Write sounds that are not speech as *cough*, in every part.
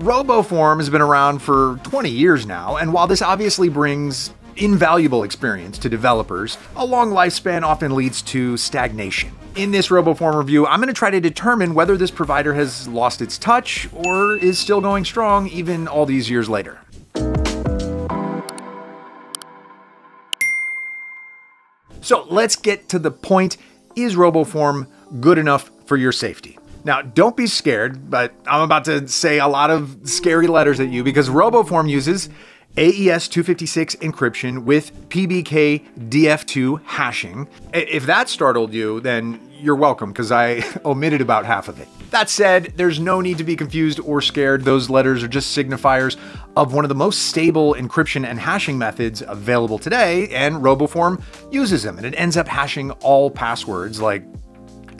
RoboForm has been around for 20 years now, and while this obviously brings invaluable experience to developers, a long lifespan often leads to stagnation. In this RoboForm review, I'm going to try to determine whether this provider has lost its touch or is still going strong even all these years later. So let's get to the point. Is RoboForm good enough for your safety? Now, don't be scared, but I'm about to say a lot of scary letters at you because RoboForm uses AES 256 encryption with PBK DF2 hashing. If that startled you, then you're welcome because I *laughs* omitted about half of it. That said, there's no need to be confused or scared. Those letters are just signifiers of one of the most stable encryption and hashing methods available today, and RoboForm uses them, and it ends up hashing all passwords like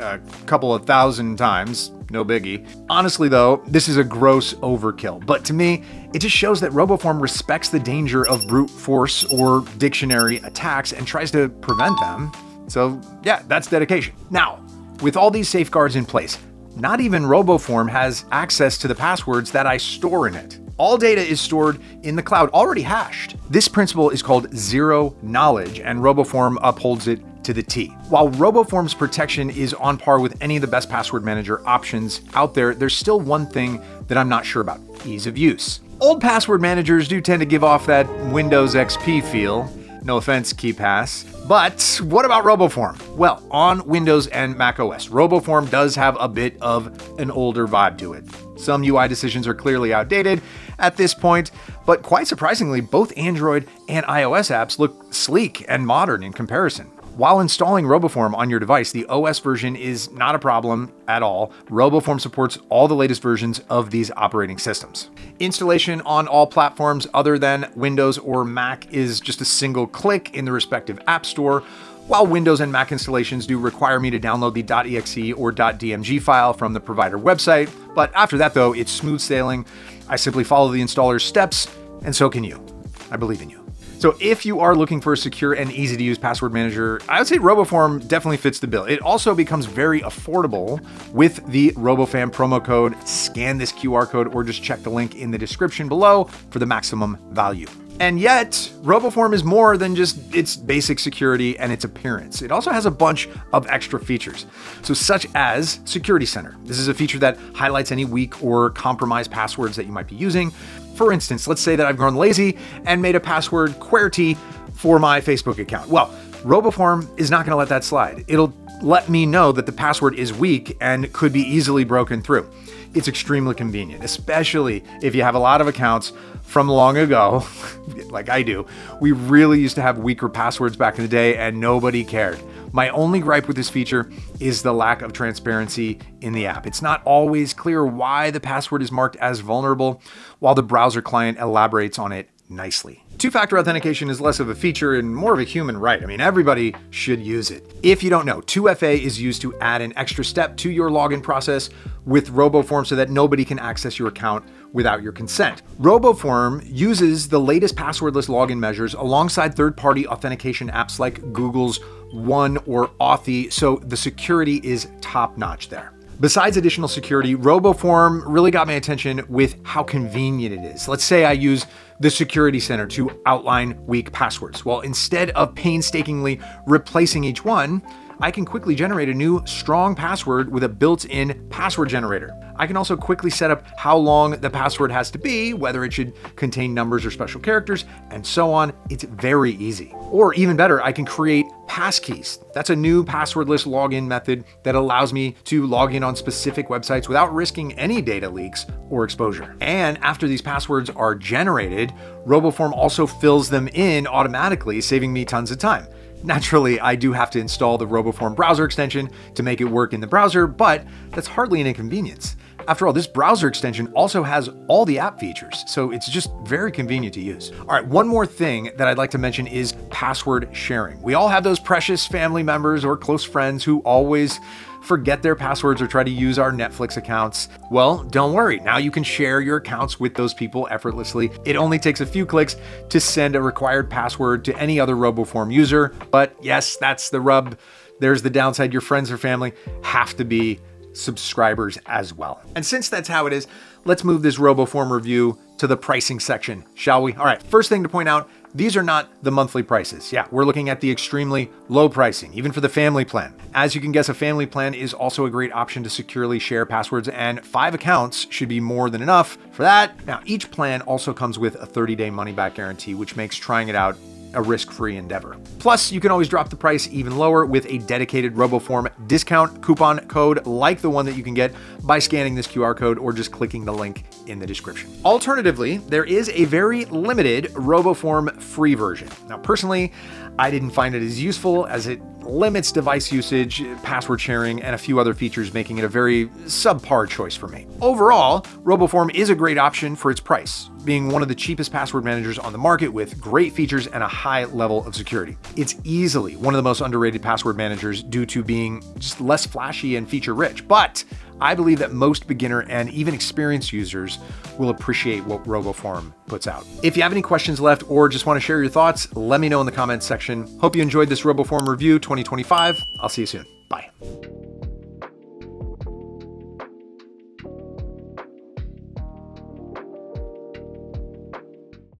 a couple of thousand times, no biggie. Honestly, though, this is a gross overkill, but to me, it just shows that RoboForm respects the danger of brute force or dictionary attacks and tries to prevent them. So, yeah, that's dedication. Now, with all these safeguards in place, not even RoboForm has access to the passwords that I store in it. All data is stored in the cloud, already hashed. This principle is called zero knowledge, and RoboForm upholds it to the T. While RoboForm's protection is on par with any of the best password manager options out there, there's still one thing that I'm not sure about ease of use. Old password managers do tend to give off that Windows XP feel. No offense, KeePass. But what about RoboForm? Well, on Windows and macOS, RoboForm does have a bit of an older vibe to it. Some UI decisions are clearly outdated at this point, but quite surprisingly, both Android and iOS apps look sleek and modern in comparison. While installing RoboForm on your device, the OS version is not a problem at all. RoboForm supports all the latest versions of these operating systems. Installation on all platforms other than Windows or Mac is just a single click in the respective app store, while Windows and Mac installations do require me to download the .exe or .dmg file from the provider website, but after that though, it's smooth sailing. I simply follow the installer's steps, and so can you. I believe in you. So if you are looking for a secure and easy to use password manager, I would say RoboForm definitely fits the bill. It also becomes very affordable with the RoboForm promo code. Scan this QR code or just check the link in the description below for the maximum value. And yet, RoboForm is more than just its basic security and its appearance. It also has a bunch of extra features. So such as Security Center. This is a feature that highlights any weak or compromised passwords that you might be using. For instance, let's say that I've grown lazy and made a password QWERTY for my Facebook account. Well, RoboForm is not gonna let that slide. It'll let me know that the password is weak and could be easily broken through. It's extremely convenient, especially if you have a lot of accounts from long ago, *laughs* like I do. We really used to have weaker passwords back in the day and nobody cared. My only gripe with this feature is the lack of transparency in the app. It's not always clear why the password is marked as vulnerable, while the browser client elaborates on it nicely. Two-factor authentication is less of a feature and more of a human right. I mean, everybody should use it. If you don't know, 2FA is used to add an extra step to your login process with RoboForm so that nobody can access your account without your consent. RoboForm uses the latest passwordless login measures alongside third-party authentication apps like Google's One or Authy, so the security is top-notch there. Besides additional security, RoboForm really got my attention with how convenient it is. Let's say I use the Security Center to outline weak passwords. Well, instead of painstakingly replacing each one, I can quickly generate a new strong password with a built-in password generator. I can also quickly set up how long the password has to be, whether it should contain numbers or special characters, and so on. It's very easy. Or even better, I can create passkeys. That's a new passwordless login method that allows me to log in on specific websites without risking any data leaks or exposure. And after these passwords are generated, RoboForm also fills them in automatically, saving me tons of time. Naturally, I do have to install the RoboForm browser extension to make it work in the browser, but that's hardly an inconvenience. After all, this browser extension also has all the app features, so it's just very convenient to use. All right, one more thing that I'd like to mention is password sharing. We all have those precious family members or close friends who always forget their passwords or try to use our Netflix accounts. Well, don't worry. Now you can share your accounts with those people effortlessly. It only takes a few clicks to send a required password to any other RoboForm user. But yes, that's the rub. There's the downside. Your friends or family have to be subscribers as well. And since that's how it is, let's move this RoboForm review to the pricing section, shall we? All right, first thing to point out, these are not the monthly prices. Yeah, we're looking at the extremely low pricing, even for the family plan. As you can guess, a family plan is also a great option to securely share passwords, and five accounts should be more than enough for that. Now, each plan also comes with a 30 day money back guarantee, which makes trying it out a risk-free endeavor. Plus, you can always drop the price even lower with a dedicated RoboForm discount coupon code like the one that you can get by scanning this QR code or just clicking the link in the description. Alternatively, there is a very limited RoboForm free version. Now, personally, I didn't find it as useful as it limits device usage, password sharing, and a few other features, making it a very subpar choice for me. Overall, RoboForm is a great option for its price, being one of the cheapest password managers on the market with great features and a high level of security. It's easily one of the most underrated password managers due to being just less flashy and feature rich, but I believe that most beginner and even experienced users will appreciate what RoboForm puts out. If you have any questions left or just want to share your thoughts, let me know in the comments section. Hope you enjoyed this RoboForm review 2025. I'll see you soon.